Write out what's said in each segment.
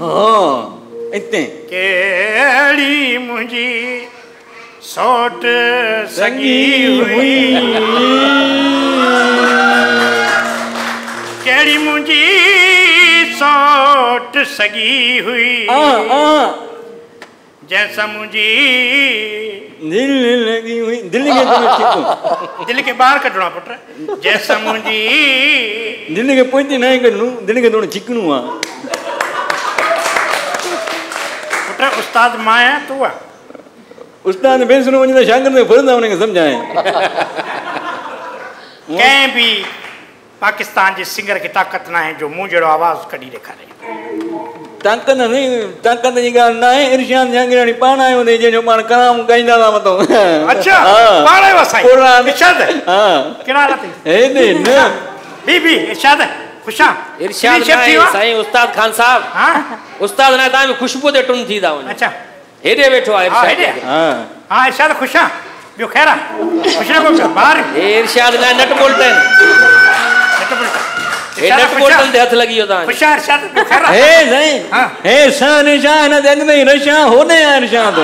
هو هتي ڪهڙي منهنجي سوٽ سڳي هئي؟ ڪهڙي منهنجي سوٽ سڳي هئي जैसा मुंहिंजी दिल लगी हुई दिल के तुम चिको दिल खे ॿाहिरि कढणो आहे पुट जैसा मुंहिंजी दिल के पोइते ना कनु दिल के थोड़ो चिकनु आ पुट उस्ताद माँ आहियाँ तूं आहे उस्ताद बेसनो वञे त शागिर्द खे फुरंदा हुनखे सम्झाए। कंहिं बि पाकिस्तान जे सिंगर खे ताक़त न आहे जो मूं जहिड़ो आवाज़ु कढी ॾेखारे طاقت نهين طاقت جي ڳالهه نه آهي ارشاد جاگيراڻي پاڻ آيو هتي جنهن جو پاڻ ڪلام ڳائيندا ٿا مٿان اڇا ها. پاڻ آيو سائين قرآن. ارشاد ها ڪهڙا حال اٿئي هيڏي نه بي بي ارشاد خوش ارشاد؟ سائين استاد خان صاحب ها استاد نه توهان خوشبو تي ٽن ٿي ٿا وڃو اڇا هيڏي ويٺو آهي ها ارشاد ها ها ارشاد خوش ٻيو خير آهي خوش نه ڪو ٻار هي ارشاد لاءِ نٽ بولٽن هي نٽ بولٽن تي هٿ لڳي ويو توهان خوش آهي ارشاد ٻيو خير آهي هي نهين هان. هي شان شان جڳ ۾ رشا هوني آ ارشاد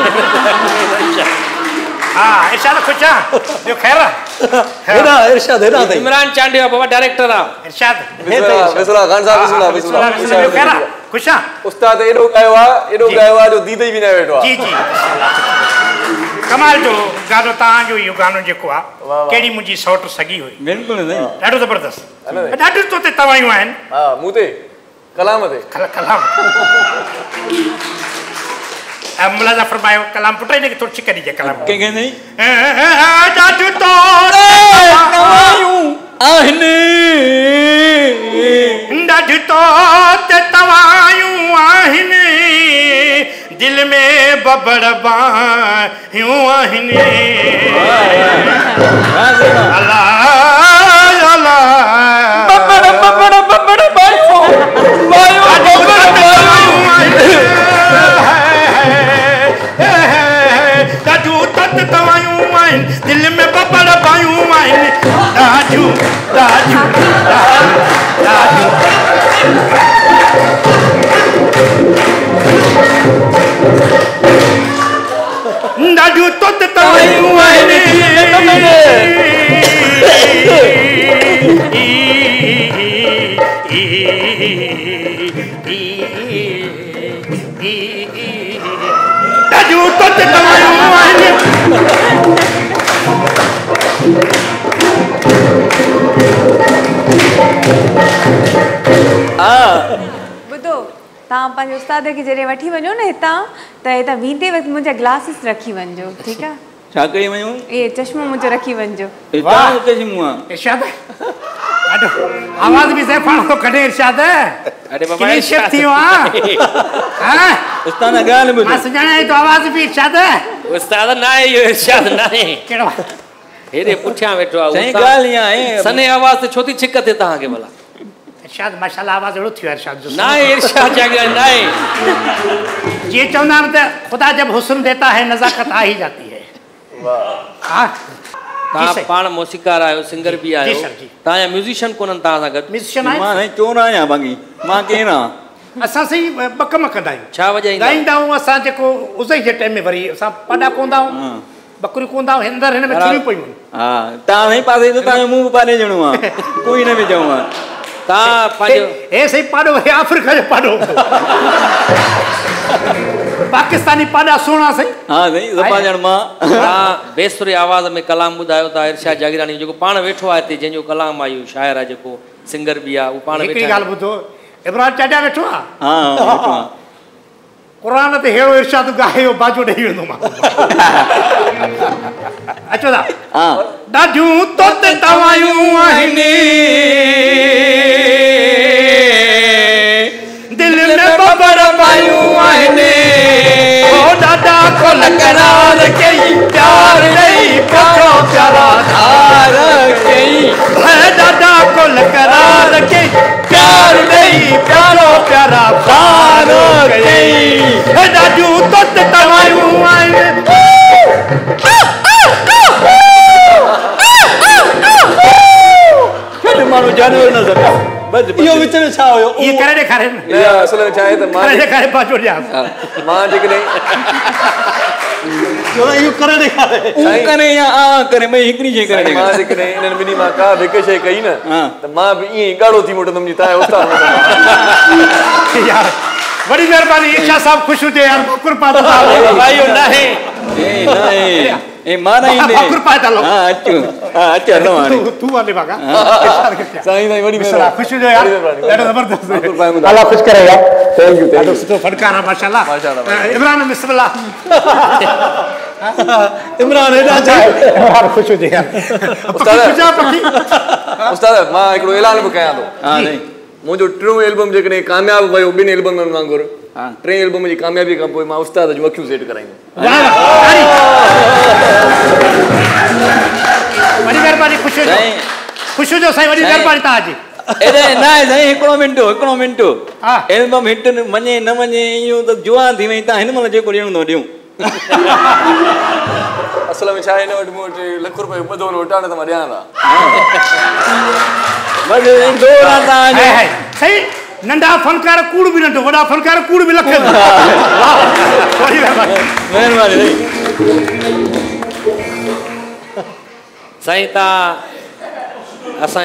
ها ارشاد خوش آهي ٻيو خير آهي هيڏا ارشاد هيڏا اٿئي عمران چانڊيا بابا ڊائريڪٽر آهي ارشاد بسملاهه بسملاهه خان صاحب بسملاهه بسملاهه، بسملاهه، ٻيو خير آهي خوش آهي استاد ايڏو ڳايو آهي ايڏو جي. ڳايو آهي جو ديد ئي به نه ويٺو جي آهي جي ڪمال جو گانو توهان جو اهو گانو جيڪو واهه، آهي واهه. ڪهڙي منهنجي سؤٽ سگي هئي بلڪل نهين ڏاڍو زبردست ڏاڍيون تو تي توايون آهن ها مون تي ڪلام تي ڪل ڪلام ۽ ملازا فرمايو ڪلام پٽ هن کي ٿورو ڇڪ ڏجي ڪلام ڪنهن کي نهين ڏاڍيون تو توايون آهن ڏاڍيون تو تي توايون آهن دل ۾ ببڙ باهيون آهن الا ڏاڍيون ڏاڍيون ڏاڍيون ڏاڍيون تت توايون آهن ڏاڍيون تت तव्हां पंहिंजे उस्ताद खे जॾहिं वठी वञो न हितां त हितां बीहते वक़्तु मुंहिंजा ग्लासिस रखी वञिजो ठीकु आहे? छा कई वयूं? इहे चश्मो मुंहिंजो रखी वञिजो। आवाज़ बि ज़ैफ़ान थो कढे इरशाद। अरे बाबा इरशाद थी वियो आहे हाँ? उस्ताद ॻाल्हि माँ ॿुध थो आवाज़ बि इरशाद। उस्ताद न आहे इहो इरशाद न आहे कहिड़ो हेॾे पुठियाँ वेठो आहे उस्ताद। ॻाल्हि इहा आहे। सने आवाज़ ते छो थी छिक थिए तव्हांखे भला? ارشاد ماشالاهه آواز اهڙو ٿي ويو آهي ارشاد جو نه ارشاد جا ڳالهه نه جيئن چوندا آهن ته خدا جب هسن ديتا هي نزاڪت آ هي جاتي هي توهان. پاڻ موسيڪار آهيو سنگر به آهيو. توهان جا ميوزشين ڪونهن توهان سان گڏ ميوزشين مان آهي سائين چور آهيان باقي مان ڪير آهيان اسان صحيح ٻه ڪم ڪندا آهيون ڇا وڄائيندا ڳائيندا آهيون اسان جيڪو ازئي جي ٽائيم ۾ وري اسان پاڏا ڪوندا آهيون ها. بڪريون ڪوندا آهيون اندر هن ۾. چريون پيون. ها توهان پاسي توهان جو منهن پالي ڄڻو آهي ڪوئي نه به چئون آهي توهان پنهنجو هي هي صحيح پاڏو وري آفريڪا جو پاڏو. پاڪستاني پاڏا سهڻا صحيح. ها سائين صفا ڄڻ مان. توهان بيسري آواز ۾ ڪلام ٻڌايو ٿا ارشاد جاگيراني جيڪو پاڻ ويٺو آهي هتي جنهن جو ڪلام آهي اهو شاعر آهي جيڪو سنگر به آهي اهو پاڻ هڪڙي ويٺا ڳالهه ٻڌو ابراهيم چاچا ويٺو آهي؟ ها ويٺو آهيان. قر تي اهڙو ارشاد ڳايو باجو ڏيئي ويندو مان. اچو ٿا. ها. ڏاڍيون توت توايون آهن ڪال ڪرار ڪئي پيار ڏيئي پڇو پيارا ڌار ڪئي ڏاڍا ڪال ڪرار ڪئي پيار ڏيئي پيارو پيارا پيار ڇا هيو اهي ڪري ڏيکاري نه اها اصل ۾ ڇا آهي ته مان ڪري ڏيکاري باجو ڏيانس مان جيڪڏهن اهو ڪري ڏيکاري او ڪري يا آ ڪري ڀئي هڪڙي شيءِ ڪري مان جيڪڏهن انهن ٻنهي مان ڪا به هڪ شيءِ ڪئي نه ها. ته مان به ائين ئي ڳاڙهو ٿي موٽندم جيئن توهان استاد يار وڏي مهرباني اڇا صاحب خوش هجي يار ڪڪر پاتو صاحب ڀائي نه هي اي نه اي اي مارا ايندي ڀاڪر پائي ٿا لو. ها اچو ها اچو هلو هاڻي تون تون والي ڀاگا سائين سائين وڏي بسملاهه، خوش هجو يار وڏي مهرباني. ڏاڍو زبردست ٺاڪر پائي منهنجا. الله خوش ڪري يار ٿينڪ يو ڏاڍو سٺو فنڪار آهي ماشالاهه ماشالاهه، ا، عمران بسملاهه عمران هيڏا جائي عمران خوش هجي يار پکي کجا پکي استاد مان هڪڙو اعلان به ڪيان ٿو ها منهنجو ٽيون البم جيڪڏهن ڪامياب ويو ٻن ايلبمن وانگر. ها. ٽي البم جي ڪاميابي کان پوءِ مان استاد جون اکيون سيٽ ڪرائيندم. واهه واهه تاري. وڏي مهرباني خوش هجو. سائين. خوش هجو سائين وڏي سائين. مهرباني توهان جي. ايڏي نه آهي سائين هڪڙو منٽو هڪڙو منٽو. ها. البم هٽ نه مڃي نه مڃي اهو ته جئان ٿي وئي توهان هن مهل جيڪو ڏيڻو ڏيون. اصل ۾ ڇا آهي هن وٽ مون وٽ لک رپئي ٻه دور وٽان ته مان ڏيان ٿا توهان جو صحيح ننڍا فنڪار ڪوڙ به ننڍو وڏا فنڪار ڪوڙ به لک مهرباني سائين سائين توهان اسان